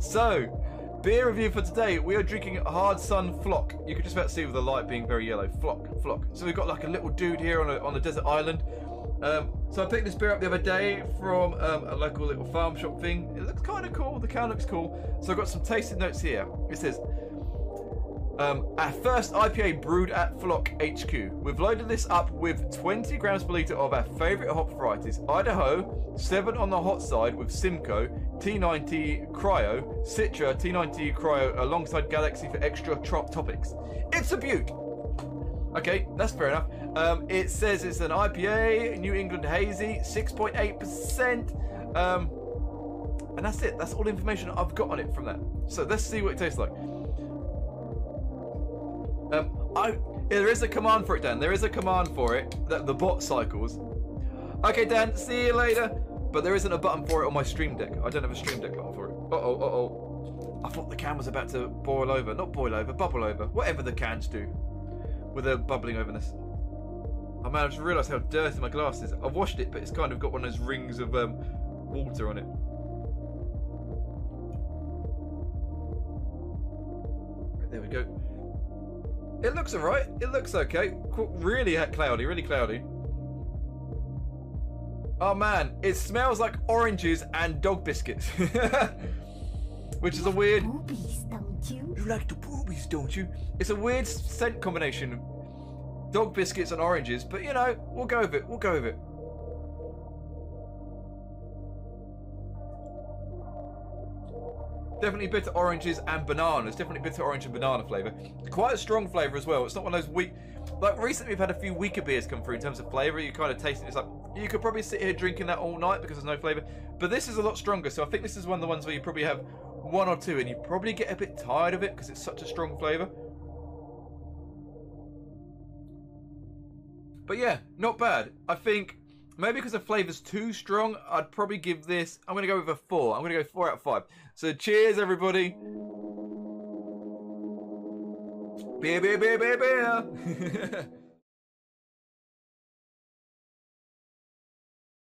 So, beer review for today. We are drinking Hard Sun Floc. You can just about see with the light being very yellow. Floc, flock. So we've got like a little dude here on a, on a desert island. Um, so I picked this beer up the other day from um, a local little farm shop thing. It looks kind of cool. The can looks cool. So I've got some tasting notes here. It says, um, our first IPA brewed at Floc HQ. We've loaded this up with 20 grams per litre of our favourite hop varieties Idaho, 7 on the hot side with Simcoe, T90 Cryo, Citra, T90 Cryo alongside Galaxy for extra trop topics. It's a beaut! Okay, that's fair enough. Um, it says it's an IPA, New England Hazy, 6.8%. Um, and that's it. That's all the information I've got on it from that. So let's see what it tastes like. Um, I there is a command for it, Dan. There is a command for it that the bot cycles. Okay, Dan. See you later. But there isn't a button for it on my Stream Deck. I don't have a Stream Deck button for it. Uh oh. Uh oh. I thought the can was about to boil over. Not boil over, bubble over. Whatever the cans do with a bubbling overness. I managed to realise how dirty my glass is. I've washed it, but it's kind of got one of those rings of um, water on it. Right, there we go. It looks alright. It looks okay. Really cloudy, really cloudy. Oh man, it smells like oranges and dog biscuits. Which is a weird. Boobies, don't you? You like the boobies, don't you? It's a weird scent combination. Dog biscuits and oranges, but you know, we'll go with it. We'll go with it. Definitely bitter oranges and bananas. Definitely bitter orange and banana flavour. Quite a strong flavour as well. It's not one of those weak. Like recently, we've had a few weaker beers come through in terms of flavour. You kind of taste it. It's like you could probably sit here drinking that all night because there's no flavour. But this is a lot stronger. So I think this is one of the ones where you probably have one or two and you probably get a bit tired of it because it's such a strong flavour. But yeah, not bad. I think maybe because the flavour's too strong, I'd probably give this. I'm going to go with a four. I'm going to go four out of five. So cheers, everybody. Beer, beer, beer, beer, beer.